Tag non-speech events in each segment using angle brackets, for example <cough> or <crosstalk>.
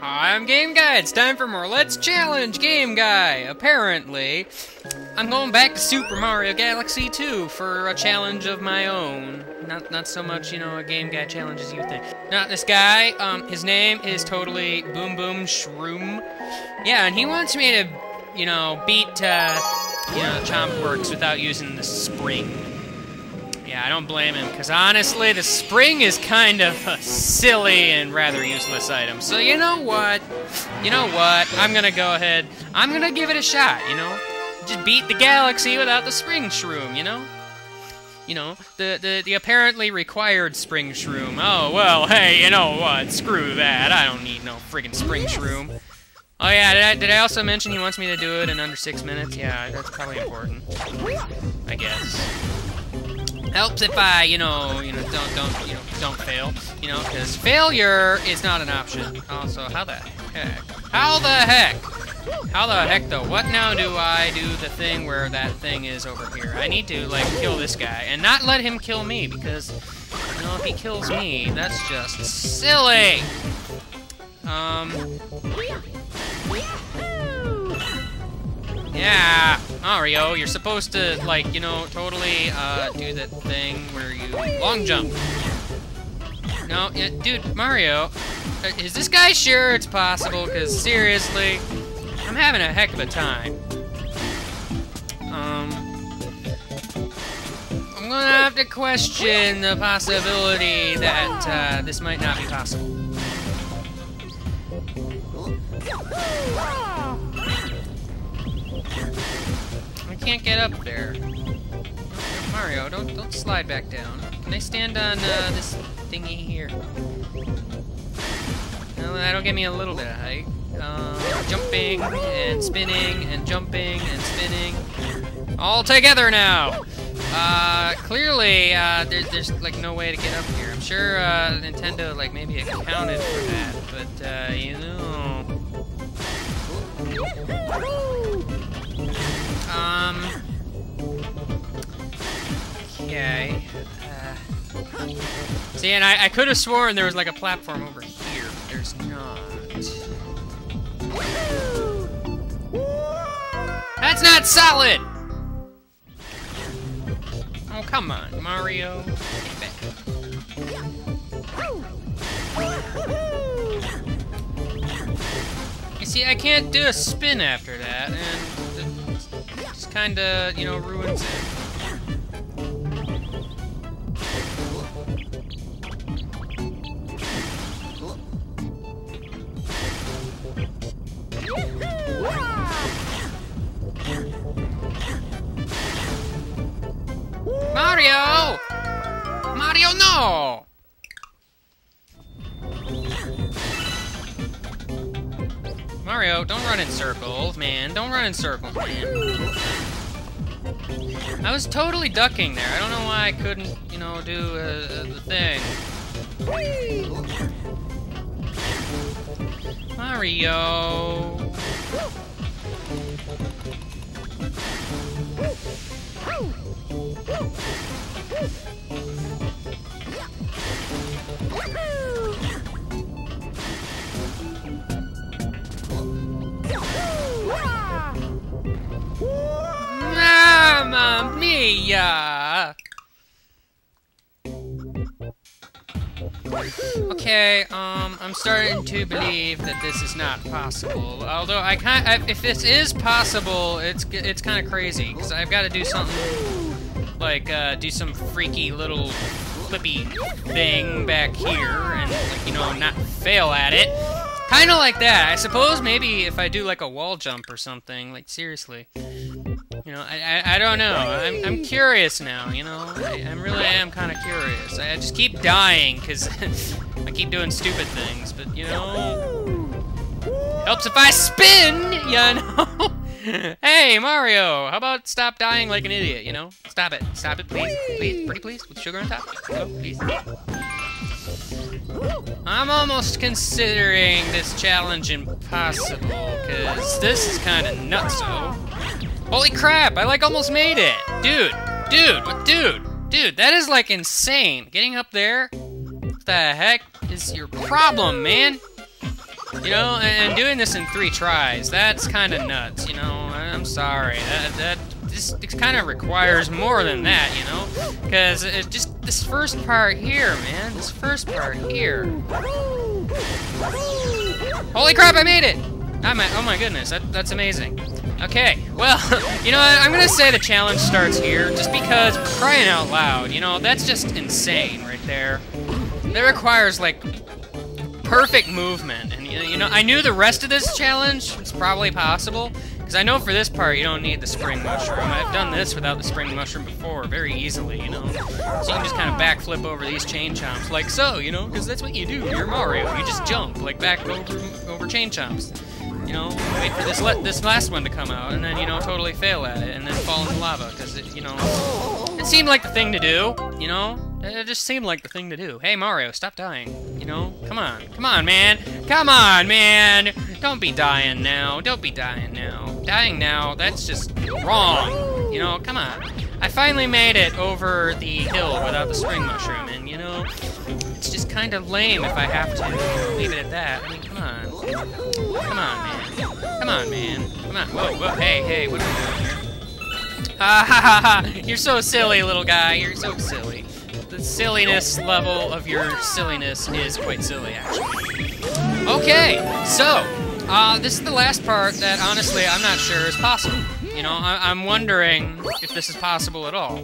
Hi, I'm Game Guy. It's time for more Let's Challenge Game Guy. Apparently, I'm going back to Super Mario Galaxy 2 for a challenge of my own. Not not so much, you know, a Game Guy challenge as you think. Not this guy. Um, his name is totally Boom Boom Shroom. Yeah, and he wants me to, you know, beat, uh, you know, Chompworks without using the spring. Yeah, I don't blame him, because honestly, the spring is kind of a silly and rather useless item. So you know what? You know what? I'm gonna go ahead. I'm gonna give it a shot, you know? Just beat the galaxy without the spring shroom, you know? You know, the, the, the apparently required spring shroom. Oh, well, hey, you know what? Screw that. I don't need no friggin' spring shroom. Oh yeah, did I, did I also mention he wants me to do it in under six minutes? Yeah, that's probably important. I guess helps if I, you know, you know, don't, don't, you know, don't fail, you know, because failure is not an option. Also, how the heck? How the heck? How the heck though? What now do I do the thing where that thing is over here? I need to, like, kill this guy and not let him kill me because, you know, if he kills me, that's just silly. Um... Yeah, Mario, you're supposed to, like, you know, totally uh, do that thing where you long jump. No, yeah, dude, Mario, uh, is this guy sure it's possible? Because seriously, I'm having a heck of a time. Um, I'm gonna have to question the possibility that uh, this might not be possible. Can't get up there. Mario, don't don't slide back down. Can I stand on uh, this thingy here? That'll give me a little bit of height. Uh, jumping and spinning and jumping and spinning. All together now! Uh, clearly, uh, there's, there's like no way to get up here. I'm sure, uh, Nintendo, like, maybe accounted for that, but, uh, you know... Um. Okay. Uh, see, and I, I could have sworn there was like a platform over here, but there's not. That's not solid! Oh, come on, Mario. You see, I can't do a spin after that, and kinda, you know, ruins it. Mario! Mario, no! Mario, don't run in circles, man. Don't run in circles, man. I was totally ducking there. I don't know why I couldn't, you know, do uh, the thing. Mario! Mia! Okay, um, I'm starting to believe that this is not possible. Although I can't, if this is possible, it's it's kind of crazy because I've got to do something like uh, do some freaky little flippy thing back here and like, you know not fail at it. Kind of like that. I suppose maybe if I do like a wall jump or something, like seriously. You know, I, I, I don't know. I'm, I'm curious now, you know? I, I really am kind of curious. I just keep dying because <laughs> I keep doing stupid things, but, you know... Helps if I spin, <laughs> you know? <laughs> hey, Mario, how about stop dying like an idiot, you know? Stop it. Stop it, please. Please, pretty please, with sugar on top. No, please. I'm almost considering this challenge impossible, because this is kind of nutso. Holy crap, I like almost made it! Dude, dude, dude, dude, that is like insane. Getting up there? What the heck is your problem, man? You know, and doing this in three tries, that's kind of nuts, you know? I'm sorry. That, that this, this kind of requires more than that, you know? Because just, this first part here, man, this first part here. Holy crap, I made it! I'm oh my goodness, that, that's amazing. Okay, well, <laughs> you know what, I'm gonna say the challenge starts here, just because, crying out loud, you know, that's just insane right there. That requires, like, perfect movement, and, you know, I knew the rest of this challenge was probably possible, because I know for this part you don't need the spring mushroom. I've done this without the spring mushroom before very easily, you know? So you can just kind of backflip over these chain chomps, like so, you know? Because that's what you do. You're Mario. You just jump, like back over, over chain chomps. You know, wait for this this last one to come out, and then, you know, totally fail at it, and then fall into lava, because it, you know... It seemed like the thing to do, you know? It just seemed like the thing to do. Hey, Mario, stop dying. You know? Come on. Come on, man. Come on, man! Don't be dying now. Don't be dying now. Dying now, that's just wrong. You know, come on. I finally made it over the hill without the spring mushroom, and, you know, it's just kind of lame if I have to leave it at that. I mean, come on. Come on, man. Come on, man. Come on. Whoa, whoa, hey, hey, what are we doing here? Ha ha ha ha! You're so silly, little guy. You're so silly. The silliness level of your silliness is quite silly, actually. Okay, so, uh, this is the last part that, honestly, I'm not sure is possible. You know, I am wondering if this is possible at all.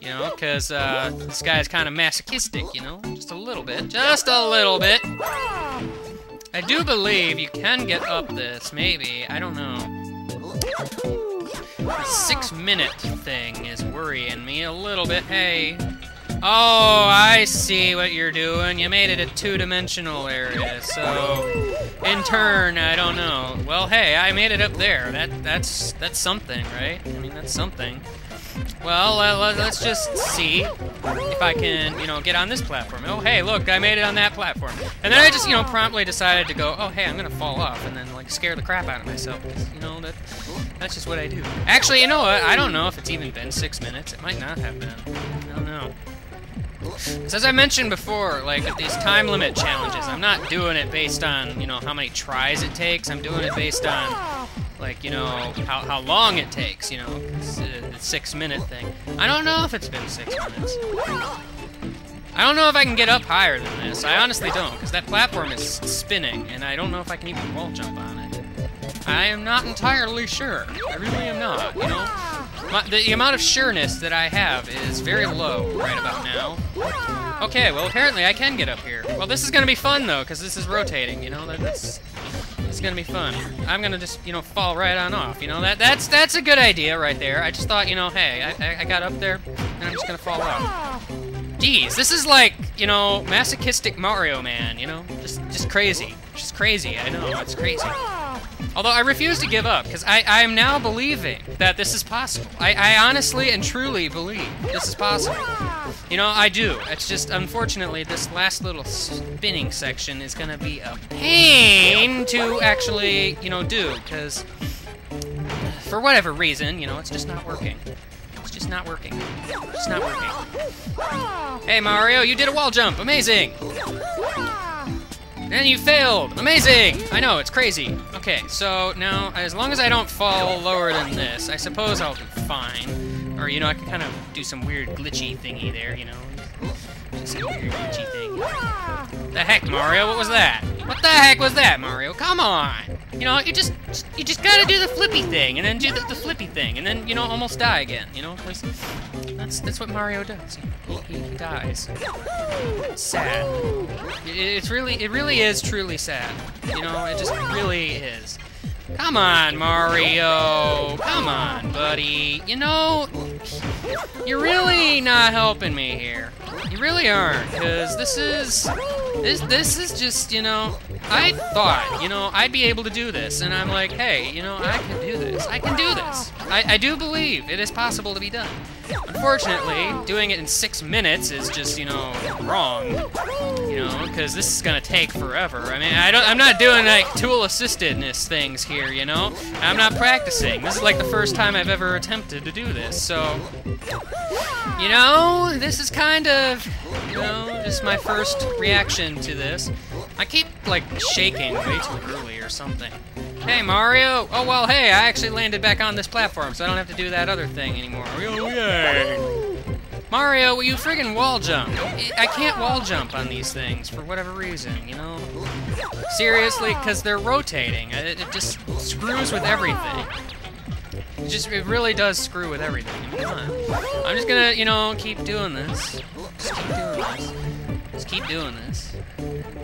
You know, because uh, this guy is kind of masochistic, you know? Just a little bit. Just a little bit. I do believe you can get up this, maybe. I don't know. The six-minute thing is worrying me a little bit. Hey, Oh, I see what you're doing. You made it a two-dimensional area, so in turn, I don't know. Well, hey, I made it up there. That that's that's something, right? I mean, that's something. Well, uh, let's just see if I can, you know, get on this platform. Oh, hey, look, I made it on that platform. And then I just, you know, promptly decided to go, oh, hey, I'm gonna fall off, and then, like, scare the crap out of myself. You know, that that's just what I do. Actually, you know what? I don't know if it's even been six minutes. It might not have been. I don't know. As I mentioned before, like these time limit challenges, I'm not doing it based on, you know, how many tries it takes. I'm doing it based on, like, you know, how, how long it takes, you know, uh, the six minute thing. I don't know if it's been six minutes. I don't know if I can get up higher than this. I honestly don't, because that platform is spinning, and I don't know if I can even wall jump on it. I am not entirely sure. I really am not, you know? My, the amount of sureness that I have is very low right about now. Okay, well apparently I can get up here. Well, this is gonna be fun though, because this is rotating, you know, that's... It's gonna be fun. I'm gonna just, you know, fall right on off, you know, that that's that's a good idea right there. I just thought, you know, hey, I, I got up there, and I'm just gonna fall off. Jeez, this is like, you know, masochistic Mario Man, you know? Just just crazy. Just crazy, I know, it's crazy. Although I refuse to give up, because I, I am now believing that this is possible. I, I honestly and truly believe this is possible. You know, I do. It's just, unfortunately, this last little spinning section is going to be a pain to actually, you know, do, because for whatever reason, you know, it's just not working. It's just not working. It's just not working. Hey, Mario, you did a wall jump. Amazing! And you failed! Amazing! I know, it's crazy. Okay, so now, as long as I don't fall lower than this, I suppose I'll be fine. Or, you know, I can kind of do some weird glitchy thingy there, you know? Just Some weird glitchy thing. The heck, Mario? What was that? What the heck was that, Mario? Come on! You know, you just, you just gotta do the flippy thing, and then do the, the flippy thing, and then, you know, almost die again, you know? That's, that's what Mario does. He, he, dies. Sad. It, it's really, it really is truly sad. You know, it just really is. Come on, Mario. Come on, buddy. You know, you're really not helping me here. You really aren't, because this is... This, this is just, you know... I thought, you know, I'd be able to do this, and I'm like, hey, you know, I can do this. I can do this. I, I do believe it is possible to be done. Unfortunately, doing it in six minutes is just, you know, wrong. You know, because this is gonna take forever. I mean, I don't, I'm not doing like tool assistedness things here, you know. I'm not practicing. This is like the first time I've ever attempted to do this, so, you know, this is kind of, you know, just my first reaction to this. I keep like, shaking way too early or something. Hey, Mario! Oh, well, hey, I actually landed back on this platform, so I don't have to do that other thing anymore. Oh, yay! Mario, will you friggin' wall jump? I can't wall jump on these things for whatever reason, you know? Seriously, because they're rotating. It, it, just screws with everything. It just, it really does screw with everything. I'm just gonna, you know, keep doing this. Just keep doing this. Just keep doing this.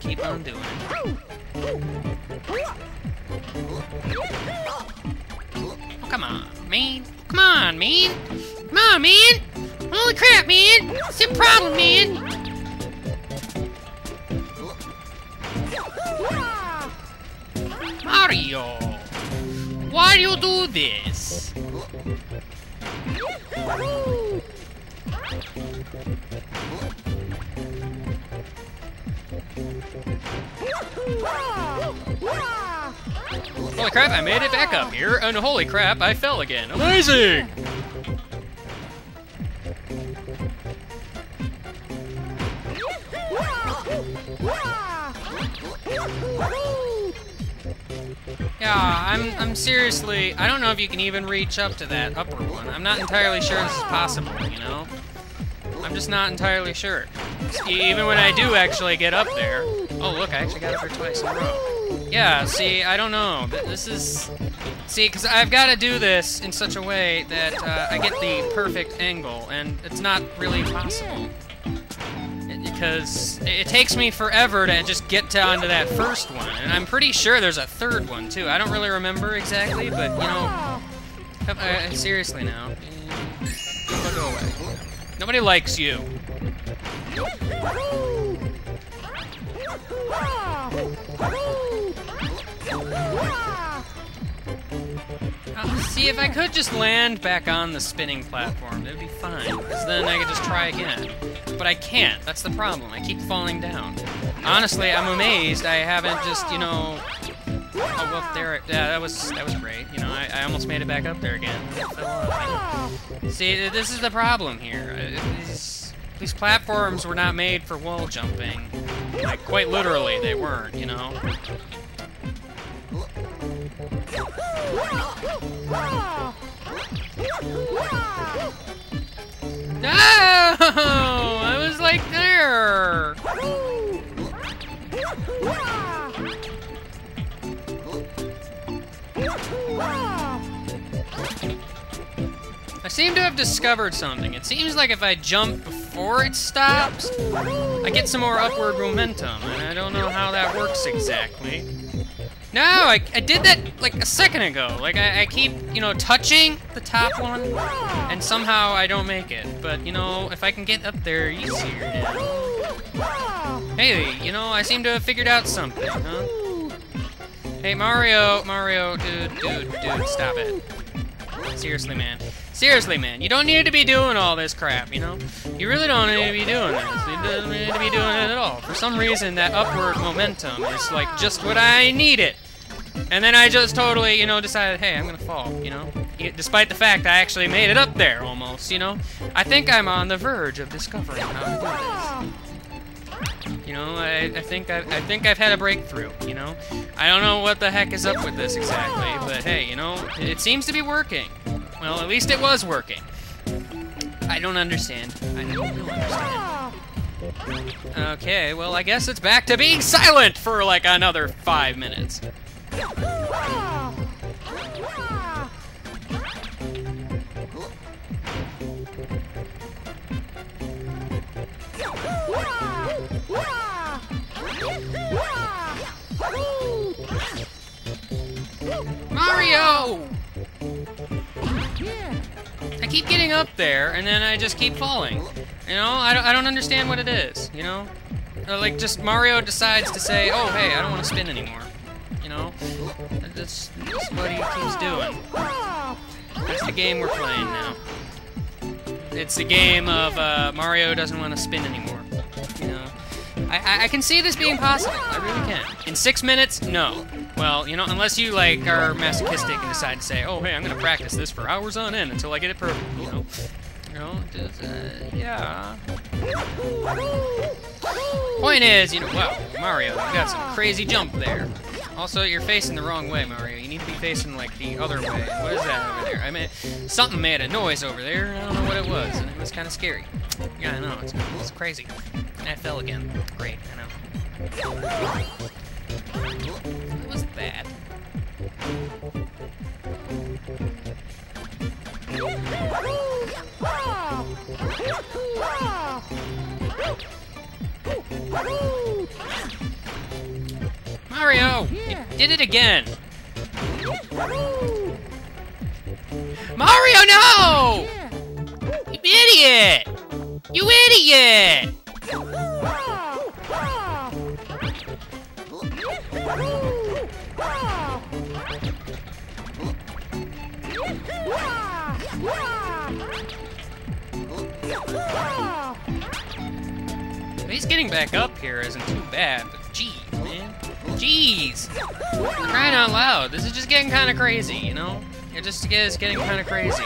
Keep on doing it. Oh, come on, man. Come on, man. Come on, man. Holy crap, man! The problem, man? Mario! Why do you do this? Holy crap, I made it back up here, and holy crap, I fell again. Amazing! Yeah, I'm I'm seriously, I don't know if you can even reach up to that upper one. I'm not entirely sure this is possible, you know? I'm just not entirely sure. Even when I do actually get up there. Oh, look, I actually got up there twice in a row. Yeah, see, I don't know. This is... See, because I've got to do this in such a way that uh, I get the perfect angle, and it's not really possible because it takes me forever to just get down to that first one, and I'm pretty sure there's a third one too. I don't really remember exactly, but you know, uh, seriously now, go away. Nobody likes you. See, if I could just land back on the spinning platform, it would be fine, because then I could just try again. But I can't, that's the problem, I keep falling down. Honestly, I'm amazed I haven't just, you know... Oh, well, there, yeah, that was, that was great. You know, I, I almost made it back up there again. See, this is the problem here. Uh, these, these platforms were not made for wall jumping. Like, quite literally, they weren't, you know? No! <laughs> I was like there! I seem to have discovered something. It seems like if I jump before it stops, I get some more upward momentum, and I don't know how that works exactly. No, I, I did that like a second ago. Like I, I keep, you know, touching the top one, and somehow I don't make it. But you know, if I can get up there easier now. Hey, you know, I seem to have figured out something, huh? Hey, Mario, Mario, dude, dude, dude, stop it. Seriously, man. Seriously, man, you don't need to be doing all this crap, you know? You really don't need to be doing this. You don't need to be doing it at all. For some reason, that upward momentum is, like, just what I needed. And then I just totally, you know, decided, hey, I'm gonna fall, you know? Despite the fact I actually made it up there, almost, you know? I think I'm on the verge of discovering how to do this. You know, I, I think I, I think I've had a breakthrough, you know? I don't know what the heck is up with this exactly, but hey, you know, it seems to be working. Well, at least it was working. I don't understand. I don't understand. Okay, well, I guess it's back to being silent for like another five minutes. Mario! I keep getting up there, and then I just keep falling. You know, I don't, I don't understand what it is, you know? Or like, just Mario decides to say, oh, hey, I don't want to spin anymore. You know? That's, that's what he doing. That's the game we're playing now. It's the game of uh, Mario doesn't want to spin anymore. You know? I, I can see this being possible. I really can. In six minutes, no. Well, you know, unless you, like, are masochistic and decide to say, oh, hey, I'm going to practice this for hours on end until I get it perfect, you know? You know, uh, yeah. Point is, you know, wow, Mario, you got some crazy jump there. Also, you're facing the wrong way, Mario. You need to be facing, like, the other way. What is that over there? I mean, something made a noise over there. I don't know what it was, and it was kind of scary. Yeah, I know. It's, it's crazy. I fell again. Great, I know. What was that? Did it again! Mario, no! You idiot! You idiot! He's getting back up here isn't too bad, but gee, man. Jeez! Crying out loud, this is just getting kind of crazy, you know? It just is getting kind of crazy.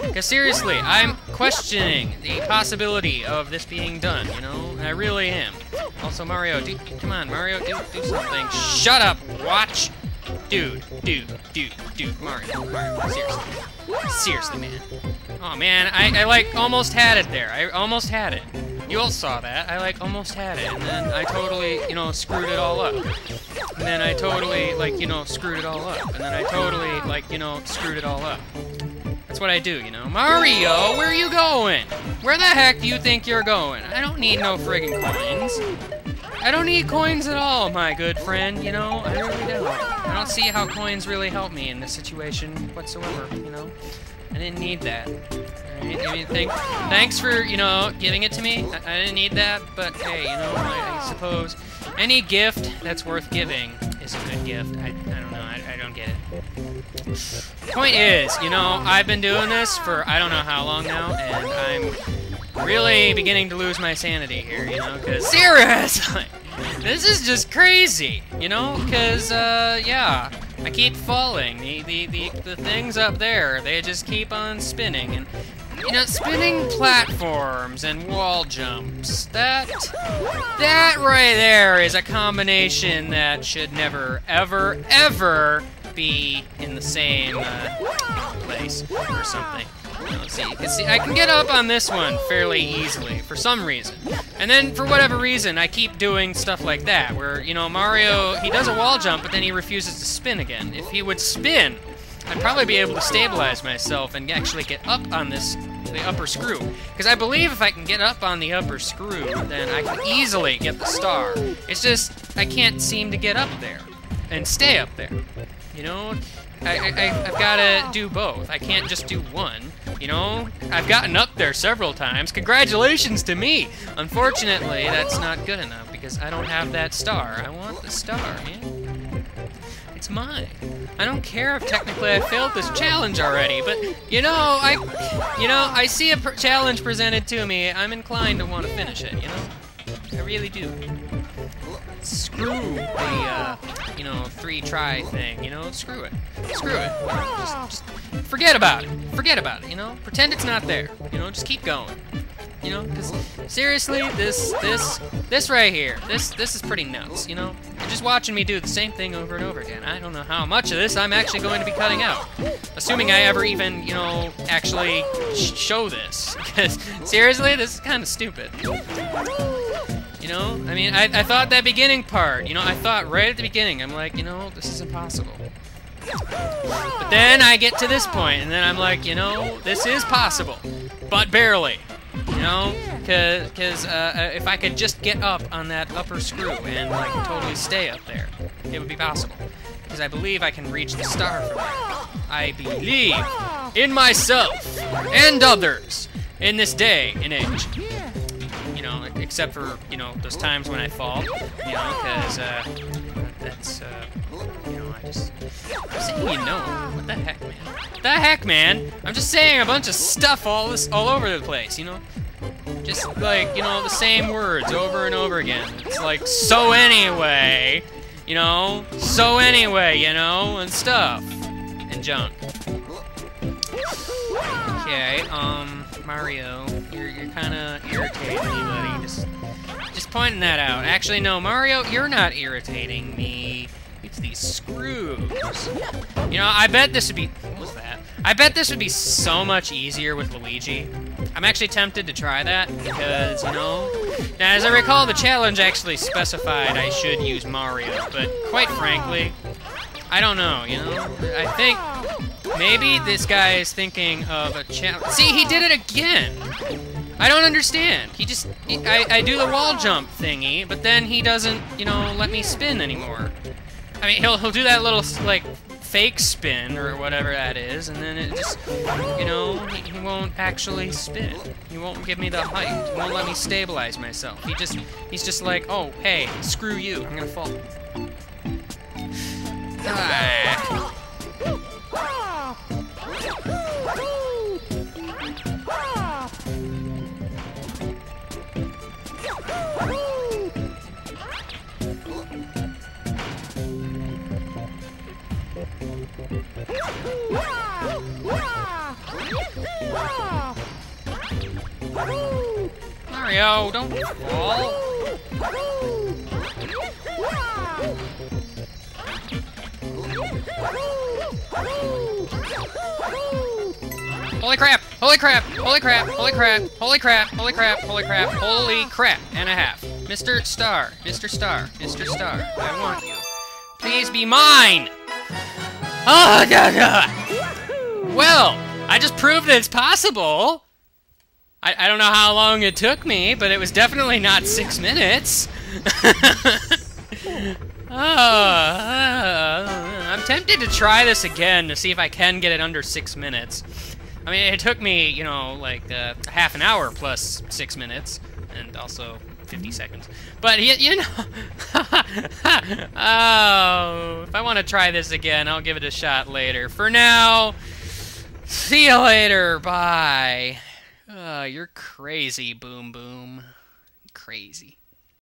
Because seriously, I'm questioning the possibility of this being done, you know? I really am. Also, Mario, do, come on, Mario, do, do something. Shut up, watch! Dude, dude, dude, dude, Mario, Mario, seriously. Seriously, man. Oh, man, I, I, like, almost had it there. I almost had it. You all saw that. I, like, almost had it, and then I totally, you know, screwed it all up. And then I totally, like, you know, screwed it all up. And then I totally, like, you know, screwed it all up. That's what I do, you know. Mario, where are you going? Where the heck do you think you're going? I don't need no friggin' coins. I don't need coins at all, my good friend, you know? I really don't. I don't see how coins really help me in this situation whatsoever, you know? I didn't need that. Thanks for, you know, giving it to me. I, I didn't need that, but hey, you know, I, I, suppose any gift that's worth giving is a good gift. I, I don't know, I, I don't get it. Point is, you know, I've been doing this for I don't know how long now, and I'm really beginning to lose my sanity here, you know, because <laughs> seriously, this is just crazy, you know, because, uh, yeah. I keep falling. The, the, the, the things up there, they just keep on spinning. And, you know, spinning platforms and wall jumps, that, that right there is a combination that should never, ever, ever be in the same uh, place or something. Let's see, you can see, I can get up on this one fairly easily, for some reason. And then, for whatever reason, I keep doing stuff like that, where, you know, Mario, he does a wall jump, but then he refuses to spin again. If he would spin, I'd probably be able to stabilize myself and actually get up on this, the upper screw. Because I believe if I can get up on the upper screw, then I can easily get the star. It's just, I can't seem to get up there and stay up there. You know, I, I, I've got to do both. I can't just do one. You know, I've gotten up there several times. Congratulations to me! Unfortunately, that's not good enough because I don't have that star. I want the star, man. It's mine. I don't care if technically I failed this challenge already, but you know, I, you know, I see a challenge presented to me. I'm inclined to want to finish it. You know, I really do screw the, uh, you know, three try thing, you know? Screw it. Screw it. Just, just forget about it. Forget about it, you know? Pretend it's not there. You know, just keep going. You know, because seriously, this, this, this right here, this, this is pretty nuts, you know? You're just watching me do the same thing over and over again. I don't know how much of this I'm actually going to be cutting out. Assuming I ever even, you know, actually sh show this. <laughs> Because, seriously, this is kind of stupid. You know, I mean, I, I thought that beginning part, you know, I thought right at the beginning, I'm like, you know, this is impossible. But then I get to this point, and then I'm like, you know, this is possible, but barely. You know, because uh, uh, if I could just get up on that upper screw and like totally stay up there, it would be possible. Because I believe I can reach the star from there. I believe in myself and others in this day and age You know, except for, you know, those times when I fall, you know, because, uh, that's, uh, you know, I just, I'm saying you know, what the heck, man? What the heck, man? I'm just saying a bunch of stuff all this, all over the place, you know? Just, like, you know, the same words over and over again. It's like, so anyway, you know, so anyway, you know, and stuff, and junk. Okay, um, Mario, you're, you're kind of irritating me, buddy. Just, just pointing that out. Actually, no, Mario, you're not irritating me. It's these screws. You know, I bet this would be... What was that? I bet this would be so much easier with Luigi. I'm actually tempted to try that because, you know... Now, as I recall, the challenge actually specified I should use Mario, but quite frankly, I don't know, you know? I think maybe this guy is thinking of a challenge. See, he did it again! I don't understand. He just... He, I, I do the wall jump thingy, but then he doesn't, you know, let me spin anymore. I mean, he'll, he'll do that little, like, fake spin or whatever that is, and then it just, you know, he, he, won't actually spin. He won't give me the height. He won't let me stabilize myself. He just, he's just like, oh, hey, screw you, I'm gonna fall. <sighs> Ah. Mario, don't fall. Holy crap! Holy crap! Holy crap! Holy crap! Holy crap! Holy crap! Holy crap! Holy crap! And a half. Mr. Star. Mr. Star. Mr. Star. I want you. Please be mine! Oh, da, da. Well, I just proved that it's possible. I, I don't know how long it took me, but it was definitely not six minutes. <laughs> oh, uh, I'm tempted to try this again to see if I can get it under six minutes. I mean, it took me, you know, like uh, half an hour plus six minutes, and also 50 seconds. But, you, you know... <laughs> oh, if I want to try this again, I'll give it a shot later. For now, see you later. Bye. Oh, you're crazy, Boom Boom. Crazy.